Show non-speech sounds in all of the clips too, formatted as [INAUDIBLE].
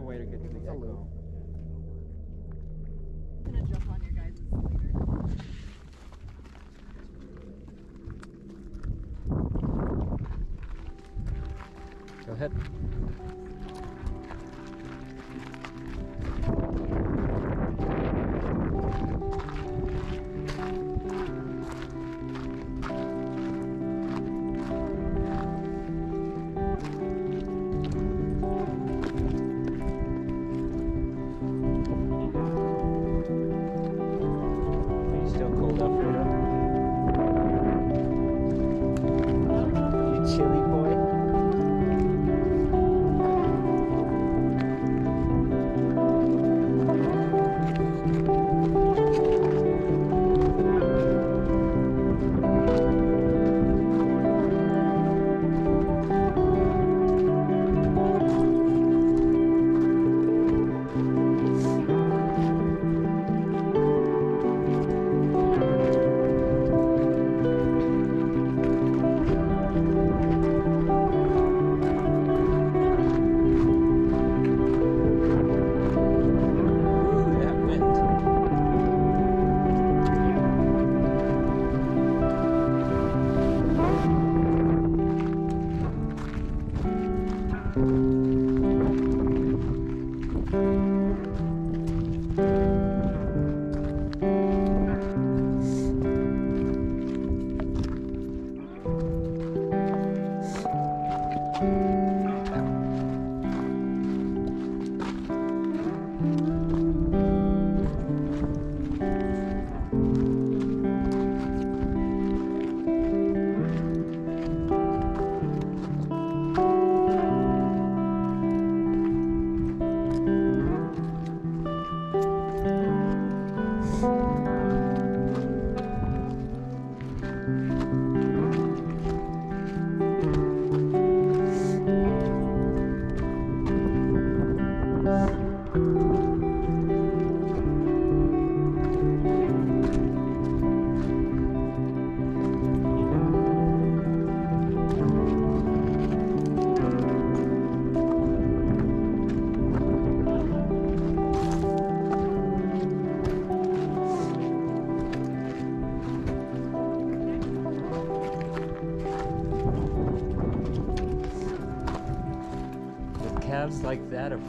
a way to get to the echo. I'm gonna jump on your guys' later. Go ahead.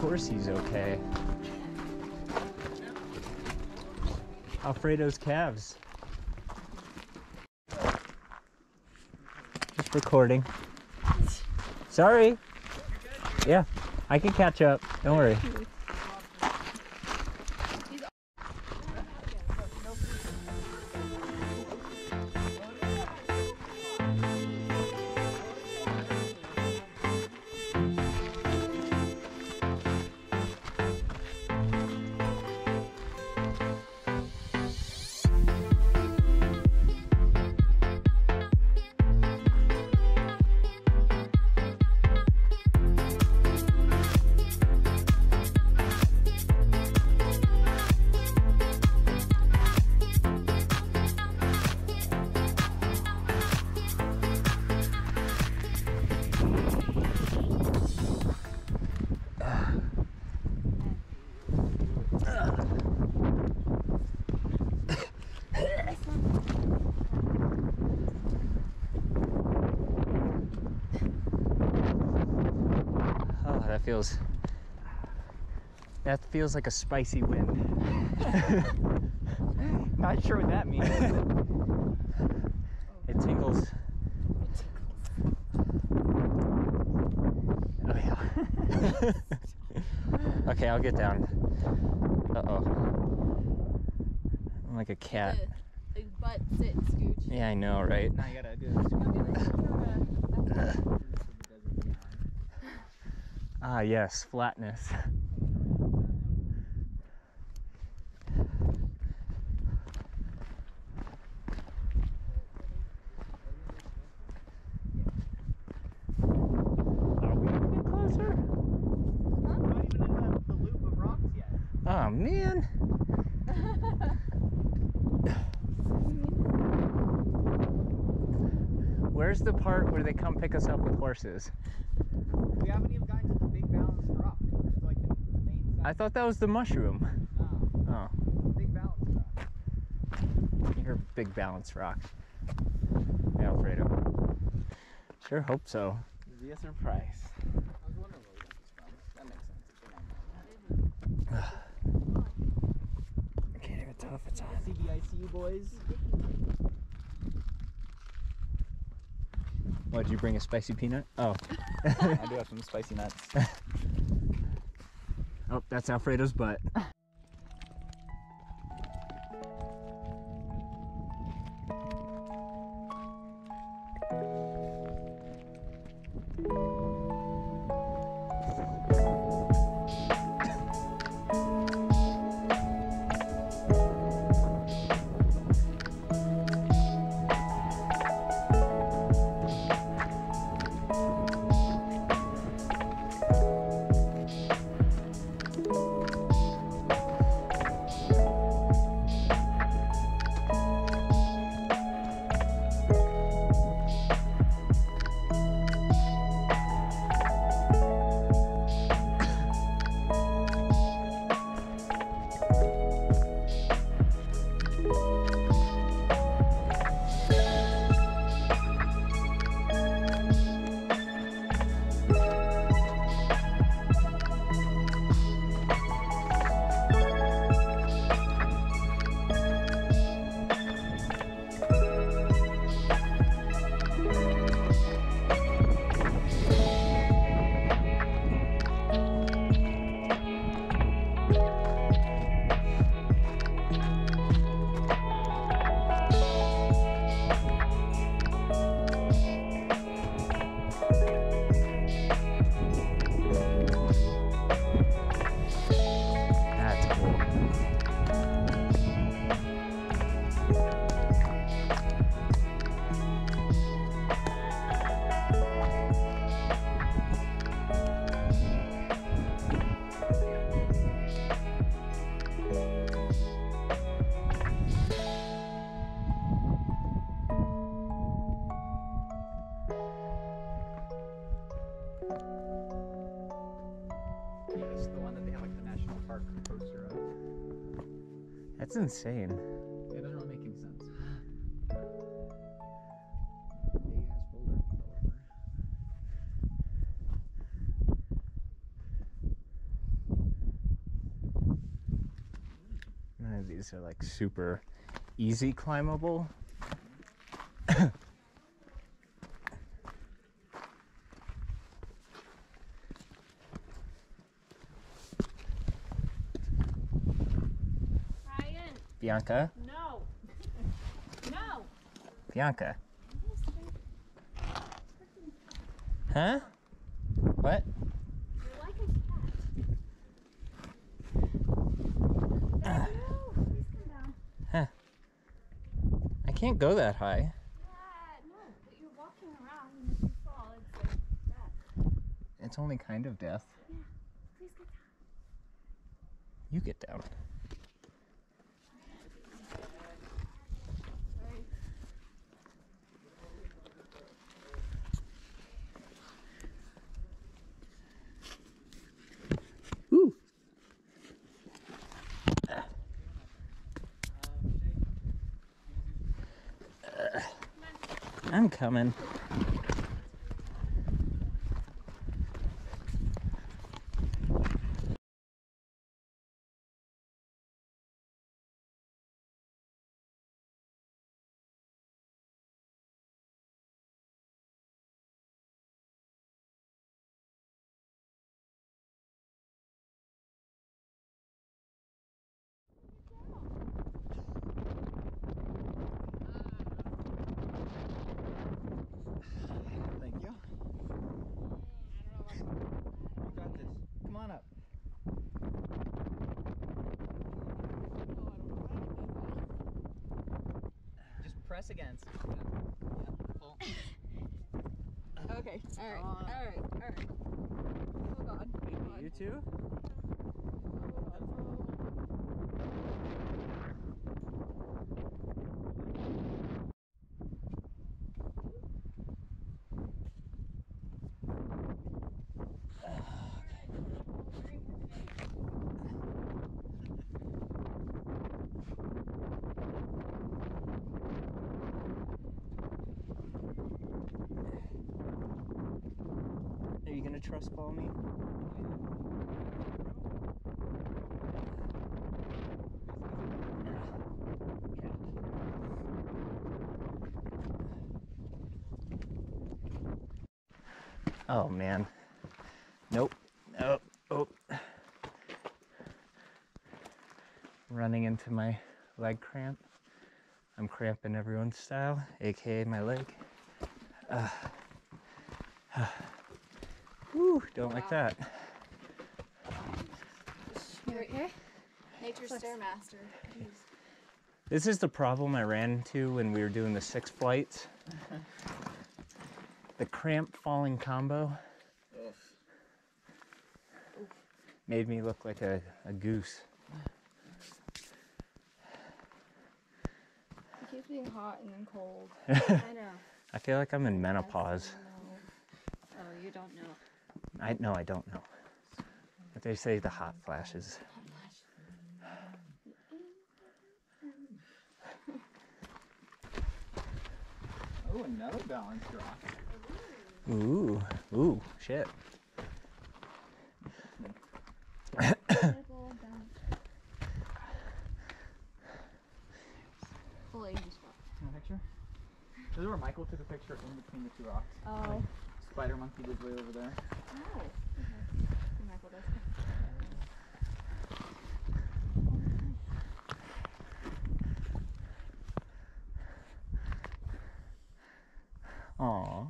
Course he's okay. Alfredo's calves. Just recording. Sorry. Yeah, I can catch up. Don't worry. Feels. That feels like a spicy wind. [LAUGHS] Not sure what that means. [LAUGHS] it tingles. Oh yeah. [LAUGHS] okay, I'll get down. Uh oh. I'm like a cat. Good. Like butt sit scooch. Yeah, I know, right? Now you gotta do this. Ah, yes, flatness. Are we getting closer? We're not even in the, the loop of rocks yet. Oh man. [LAUGHS] Where's the part where they come pick us up with horses? We haven't even gotten to the big balanced rock. There's like an I thought that was the mushroom. Oh, Oh, big balance rock. you're a big balance rock. Yeah, Alfredo. Sure hope so. Be a surprise. I was wondering where we got this from. That makes sense. It's your name. I can't even tell if it's on. CVIC boys. What, did you bring a spicy peanut? Oh. [LAUGHS] I do have some spicy nuts. [LAUGHS] oh, that's Alfredo's butt. [LAUGHS] That's insane. Yeah, it doesn't really make any sense. Big ass boulder fell over. None of these are like super easy climbable. Bianca? no. [LAUGHS] No. Bianca? [LAUGHS] Huh? What? You're like a cat. [SIGHS] no, please come down. I can't go that high. Yeah, no, but you're walking around and if you fall, it's like that. It's only kind of death. Yeah. Please get down. You get down. I'm coming. Thank you. You got this. Come on up. Just press against. [LAUGHS] Yeah. Pull. [LAUGHS] Okay, alright, Uh, alright, alright. Hold on, hold on. You too? Trust ball me? Oh man. Nope. Nope. Oh. Running into my leg cramp. I'm cramping everyone's style, aka my leg. Uh, whew, don't like that. You okay? Nature's Stairmaster. Jeez. This is the problem I ran into when we were doing the six flights. The cramp falling combo Oof. made me look like a, a goose. It keeps being hot and then cold. [LAUGHS] I know. I feel like I'm in menopause. Oh, you don't know. I no, I don't know. But they say the hot flashes. Oh, another balance rock. Ooh, ooh, shit. Full angel spot. In the picture? This is where Michael took a picture in between the two rocks. Oh spider monkey did way over there. Oh.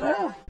Aww.